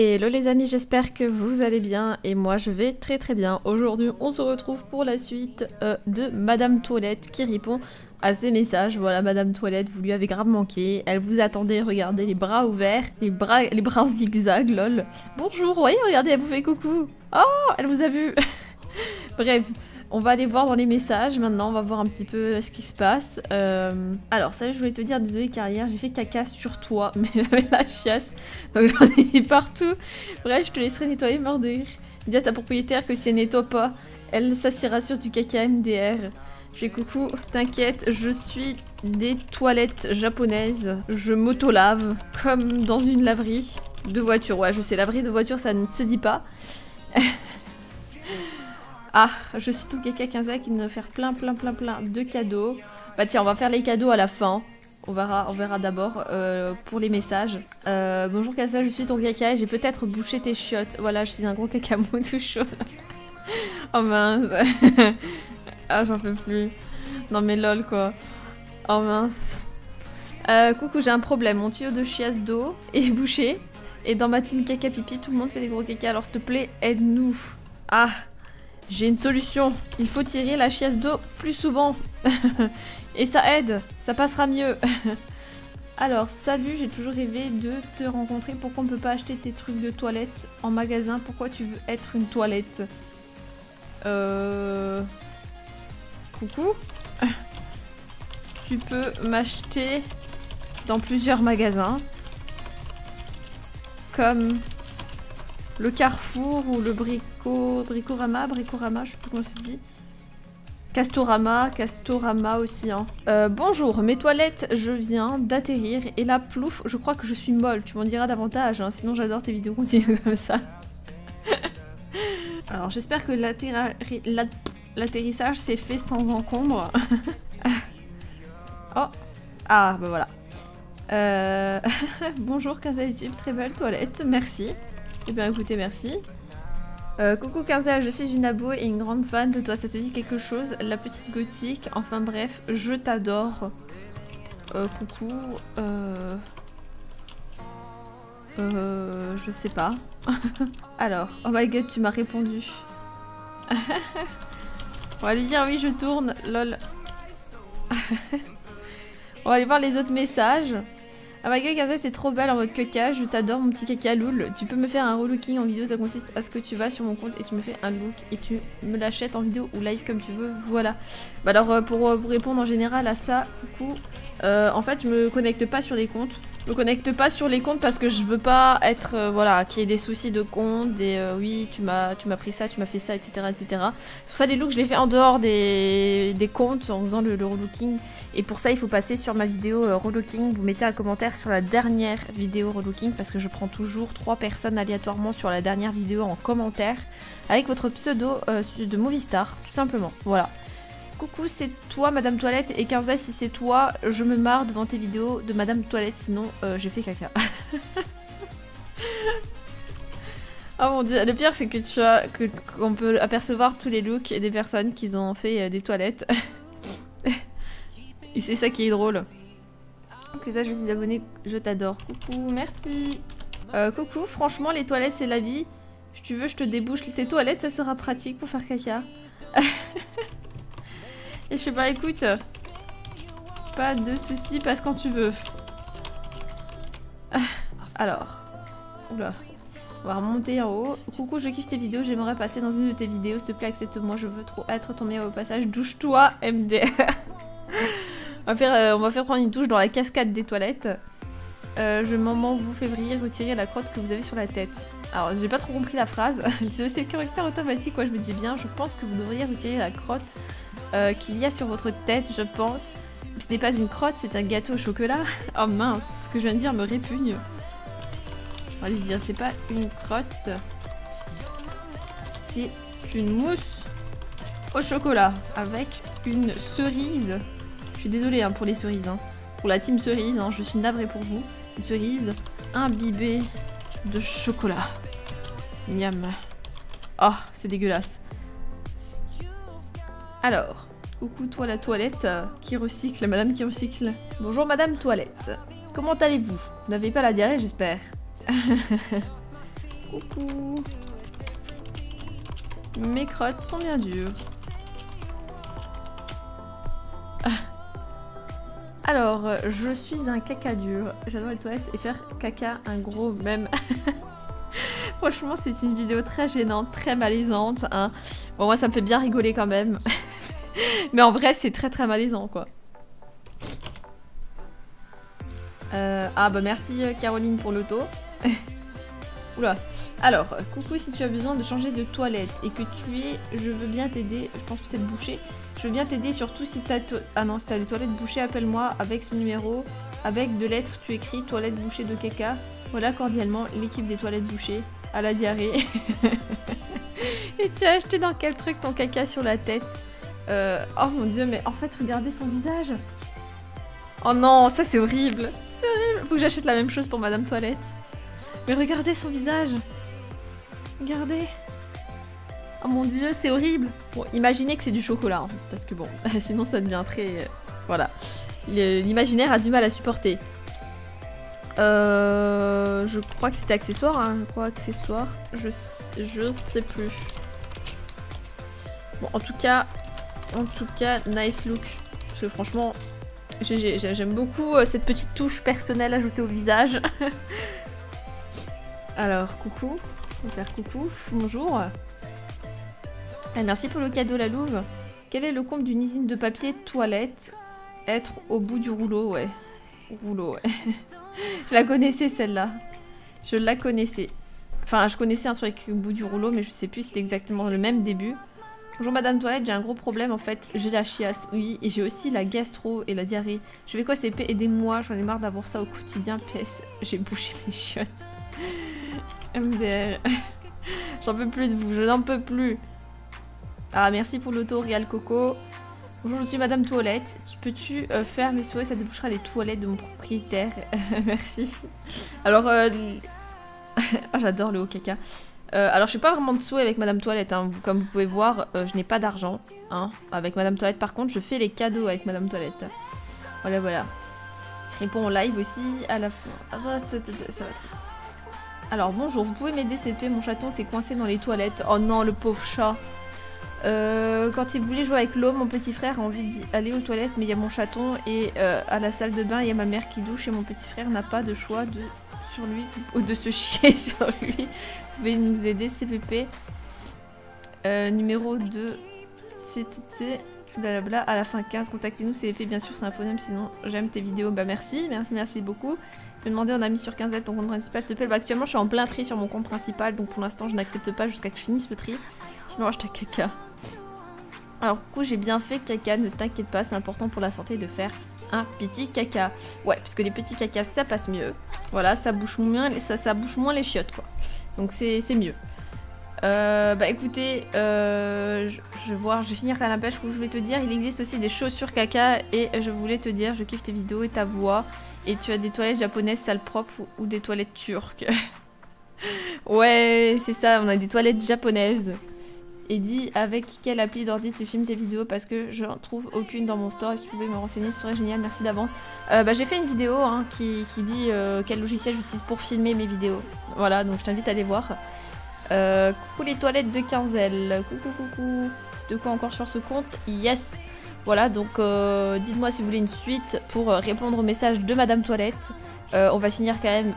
Hello les amis, j'espère que vous allez bien et moi je vais très très bien. Aujourd'hui on se retrouve pour la suite euh, de Madame Toilette qui répond à ses messages. Voilà Madame Toilette, vous lui avez grave manqué. Elle vous attendait, regardez les bras ouverts, les bras, les bras zigzag, lol. Bonjour, voyez, regardez, elle vous fait coucou. Oh, elle vous a vu. Bref, on va aller voir dans les messages maintenant, on va voir un petit peu ce qui se passe. Euh, Alors ça je voulais te dire, désolé carrière, j'ai fait caca sur toi, mais j'avais la chiasse, donc j'en ai mis partout. Bref, je te laisserai nettoyer, mort de rire. Dis à ta propriétaire que si elle nettoie pas, elle s'assiera sur du caca MDR. Je fais coucou, t'inquiète, je suis des toilettes japonaises, je m'auto-lave comme dans une laverie de voiture. Ouais, je sais, laverie de voiture ça ne se dit pas. Ah, je suis tout caca 15 qui va faire plein plein plein plein de cadeaux. Bah tiens, on va faire les cadeaux à la fin. On verra, on verra d'abord euh, pour les messages. Euh, bonjour Kassa, je suis ton caca et j'ai peut-être bouché tes chiottes. Voilà, je suis un gros caca tout chaud. oh mince. ah, j'en peux plus. Non mais lol quoi. Oh mince. Euh, coucou, j'ai un problème. Mon tuyau de chiasse d'eau est bouché. Et dans ma team caca pipi, tout le monde fait des gros caca. Alors s'il te plaît, aide-nous. Ah, j'ai une solution. Il faut tirer la chiasse d'eau plus souvent. Et ça aide. Ça passera mieux. Alors, salut, j'ai toujours rêvé de te rencontrer. Pourquoi on peut pas acheter tes trucs de toilette en magasin? Pourquoi tu veux être une toilette? Euh... Coucou Tu peux m'acheter dans plusieurs magasins. Comme le Carrefour ou le Brico... Bricorama, Bricorama, je sais plus comment ça se dit. Castorama, Castorama aussi. Hein. Euh, bonjour, mes toilettes, je viens d'atterrir et la plouf, je crois que je suis molle. Tu m'en diras davantage, hein, sinon j'adore tes vidéos continue comme ça. Alors j'espère que l'atterrissage s'est fait sans encombre. oh Ah, bah voilà. Euh... Bonjour 15 YouTube, très belle toilette, merci. Eh bien écoutez, merci. Euh, coucou Kenza, je suis une abo et une grande fan de toi, ça te dit quelque chose? La petite gothique, enfin bref, je t'adore. Euh, coucou. Euh... Je sais pas. Alors, oh my god, tu m'as répondu. On va lui dire oui, je tourne, lol. On va aller voir les autres messages. Ah ma gueule, c'est trop belle en mode caca, je t'adore mon petit caca loul. Tu peux me faire un relooking en vidéo, ça consiste à ce que tu vas sur mon compte et tu me fais un look et tu me l'achètes en vidéo ou live comme tu veux, voilà. Bah alors euh, pour euh, vous répondre en général à ça, coucou, euh, en fait je me connecte pas sur les comptes. Je me connecte pas sur les comptes parce que je veux pas être, voilà, qu'il y ait des soucis de compte, des oui tu m'as pris ça, tu m'as fait ça, etc. etc. Pour ça les looks je les fais en dehors des, des comptes en faisant le, le relooking. Et pour ça, il faut passer sur ma vidéo euh, relooking. Vous mettez un commentaire sur la dernière vidéo relooking parce que je prends toujours trois personnes aléatoirement sur la dernière vidéo en commentaire avec votre pseudo euh, de Movistar, tout simplement. Voilà. Coucou, c'est toi Madame Toilette et Karza, si c'est toi, je me marre devant tes vidéos de Madame Toilette, sinon euh, j'ai fait caca. oh mon dieu, le pire c'est que tu as qu'on peut apercevoir tous les looks des personnes qui ont fait des toilettes. Et c'est ça qui est drôle. Ça, je suis abonnée, je t'adore. Coucou, merci. Euh, coucou, franchement, les toilettes, c'est la vie. Si tu veux, je te débouche tes toilettes, ça sera pratique pour faire caca. Et je sais pas, écoute, pas de soucis, passe quand tu veux. Alors, oula. On va remonter en haut. Coucou, je kiffe tes vidéos, j'aimerais passer dans une de tes vidéos, s'il te plaît, accepte-moi, je veux trop être ton meilleur au passage. Douche-toi, MDR. On va, faire, euh, on va faire prendre une douche dans la cascade des toilettes. Euh, je m'en vous février retirer la crotte que vous avez sur la tête. Alors j'ai pas trop compris la phrase. c'est le caractère automatique, quoi. Je me dis bien, je pense que vous devriez retirer la crotte euh, qu'il y a sur votre tête, je pense. Ce n'est pas une crotte, c'est un gâteau au chocolat. Oh mince, ce que je viens de dire me répugne. On va lui dire, c'est pas une crotte. C'est une mousse au chocolat avec une cerise je suis désolée hein, pour les cerises. Hein. Pour la team cerise, hein, je suis navrée pour vous. Une cerise imbibée de chocolat. Miam. Oh, c'est dégueulasse. Alors, coucou toi la toilette euh, qui recycle, madame qui recycle. Bonjour madame toilette. Comment allez-vous? Vous n'avez pas la diarrhée j'espère Coucou. Mes crottes sont bien dures. Ah. Alors, je suis un caca dur. J'adore les toilettes et faire caca un gros même. Franchement, c'est une vidéo très gênante, très malaisante. Hein. Bon, moi, ça me fait bien rigoler quand même. Mais en vrai, c'est très très malaisant, quoi. Euh, ah bah merci euh, Caroline pour l'auto. Oula. Alors, coucou, si tu as besoin de changer de toilette et que tu es, je veux bien t'aider, je pense que c'est bouché. Je veux bien t'aider, surtout si t'as ah non, si t'as les toilettes bouchées, appelle-moi avec ce numéro. Avec deux lettres, tu écris toilette bouchée de caca. Voilà cordialement l'équipe des toilettes bouchées à la diarrhée. et tu as acheté dans quel truc ton caca sur la tête? Euh, Oh mon dieu, mais en fait, regardez son visage. Oh non, ça c'est horrible. C'est horrible. Faut que j'achète la même chose pour Madame Toilette. Mais regardez son visage. Regardez. Oh mon dieu, c'est horrible. Bon, imaginez que c'est du chocolat, hein, parce que bon, sinon ça devient très... Euh, voilà. L'imaginaire a du mal à supporter. Euh, je crois que c'était accessoire, hein. je crois accessoire. Je, je sais plus. Bon, en tout cas, en tout cas, nice look. Parce que franchement, j'aime beaucoup euh, cette petite touche personnelle ajoutée au visage. Alors, coucou. On va faire coucou. Bonjour. Eh, merci pour le cadeau, la louve. Quel est le compte d'une usine de papier toilette? Être au bout du rouleau, ouais. Rouleau, ouais. je la connaissais, celle-là. Je la connaissais. Enfin, je connaissais un truc au bout du rouleau, mais je sais plus si c'était exactement le même début. Bonjour Madame Toilette, j'ai un gros problème en fait. J'ai la chiasse, oui, et j'ai aussi la gastro et la diarrhée. Je vais quoi CP Aidez-moi, j'en ai marre d'avoir ça au quotidien. PS, j'ai bouché mes chiottes. MDR. J'en peux plus de vous, je n'en peux plus. Ah, merci pour l'auto, Real Coco. Bonjour, je suis Madame Toilette. Peux-tu euh, faire mes souhaits? Ça débouchera les toilettes de mon propriétaire. merci. Alors, euh, j'adore le haut caca. Euh, alors, je suis pas vraiment de souhait avec Madame Toilette. Hein. comme vous pouvez voir, je n'ai pas d'argent hein, avec Madame Toilette. Par contre, je fais les cadeaux avec Madame Toilette. Voilà, voilà. Je réponds en live aussi à la fin. Ça va. Alors bonjour, vous pouvez m'aider CP, mon chaton s'est coincé dans les toilettes. Oh non, le pauvre chat. Euh, quand il voulait jouer avec l'eau, mon petit frère a envie d'aller aux toilettes, mais il y a mon chaton et euh, à la salle de bain, il y a ma mère qui douche et mon petit frère n'a pas de choix de sur lui ou de se chier sur lui. Vous pouvez nous aider CPP. Euh, numéro 2 CTT blablabla à la fin 15 contactez-nous CPP bien sûr c'est un phonème sinon j'aime tes vidéos bah merci merci merci beaucoup je vais demander un ami sur 15 ton compte principal te plaît. Bah, actuellement, je suis en plein tri sur mon compte principal, donc pour l'instant, je n'accepte pas jusqu'à que je finisse le tri. Sinon, je caca. Alors, du coup, j'ai bien fait caca, ne t'inquiète pas, c'est important pour la santé de faire un petit caca. Ouais, parce que les petits cacas, ça passe mieux. Voilà, ça bouche moins, ça, ça bouche moins les chiottes, quoi. Donc, c'est mieux. Euh, bah écoutez, euh, je, vais voir, je vais finir la pêche où je voulais te dire, il existe aussi des chaussures caca et je voulais te dire, je kiffe tes vidéos et ta voix et tu as des toilettes japonaises sales propres ou, des toilettes turques. ouais, c'est ça, on a des toilettes japonaises. Et dis avec quelle appli d'ordi tu filmes tes vidéos parce que je trouve aucune dans mon store et si tu pouvais me renseigner ce serait génial, merci d'avance. Euh, bah, j'ai fait une vidéo hein, qui, dit euh, quel logiciel j'utilise pour filmer mes vidéos. Voilà, donc je t'invite à aller voir. Euh, coucou les toilettes de Quinzel. Coucou, coucou. De quoi encore sur ce compte? Yes voilà, donc dites-moi si vous voulez une suite pour répondre au message de Madame Toilette. On va finir quand même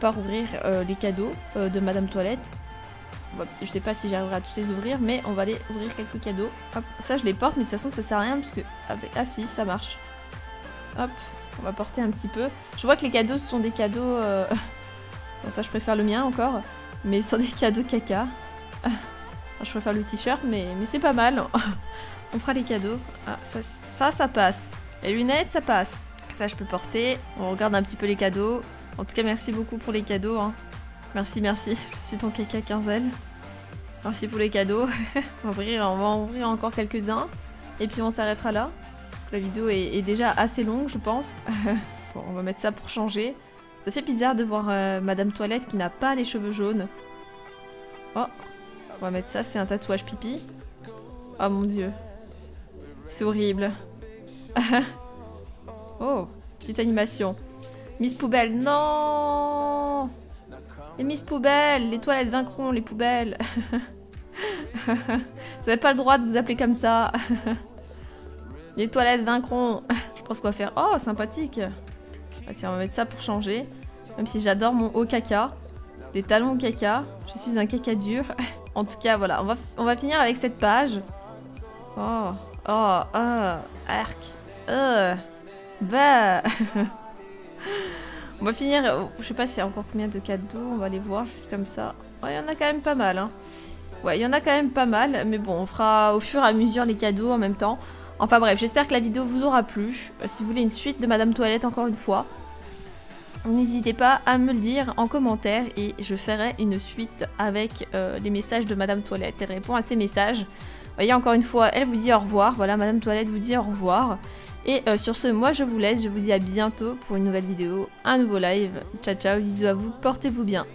par ouvrir les cadeaux de Madame Toilette. Je sais pas si j'arriverai à tous les ouvrir, mais on va aller ouvrir quelques cadeaux. Hop, ça je les porte, mais de toute façon ça sert à rien parce que... Ah si, ça marche. Hop, on va porter un petit peu. Je vois que les cadeaux ce sont des cadeaux... ça je préfère le mien encore. Mais ce sont des cadeaux caca. je préfère le t-shirt, mais, mais c'est pas mal. On fera les cadeaux. Ah, ça, ça, passe. Les lunettes, ça passe. Ça, je peux porter. On regarde un petit peu les cadeaux. En tout cas, merci beaucoup pour les cadeaux. Hein. Merci, merci. Je suis ton caca quinzaine. Merci pour les cadeaux. on, va ouvrir, encore quelques-uns. Et puis on s'arrêtera là. Parce que la vidéo est, déjà assez longue, je pense. bon, on va mettre ça pour changer. Ça fait bizarre de voir euh, Madame Toilette qui n'a pas les cheveux jaunes. Oh, on va mettre ça, c'est un tatouage pipi. Oh mon dieu, c'est horrible. oh, petite animation. Miss Poubelle, non Les Miss Poubelles, les toilettes vaincront les poubelles. vous n'avez pas le droit de vous appeler comme ça. les toilettes vaincront. Je pense qu'on va faire... Oh, sympathique. Ah, tiens, on va mettre ça pour changer. Même si j'adore mon haut caca. Des talons caca. Je suis un caca dur. en tout cas, voilà. On va, on va finir avec cette page. Oh, oh, oh, arc. Euh, bah. on va finir. Oh, je sais pas s'il y a encore combien de cadeaux. On va les voir juste comme ça. Il y en a quand même pas mal. Hein. Ouais, il y en a quand même pas mal. Mais bon, on fera au fur et à mesure les cadeaux en même temps. Enfin bref, j'espère que la vidéo vous aura plu. Euh, si vous voulez une suite de Madame Toilette, encore une fois, N'hésitez pas à me le dire en commentaire et je ferai une suite avec euh, les messages de Madame Toilette. Elle répond à ces messages. Vous voyez, encore une fois, elle vous dit au revoir. Voilà, Madame Toilette vous dit au revoir. Et euh, sur ce, moi je vous laisse. Je vous dis à bientôt pour une nouvelle vidéo, un nouveau live. Ciao, ciao, bisous à vous, portez-vous bien.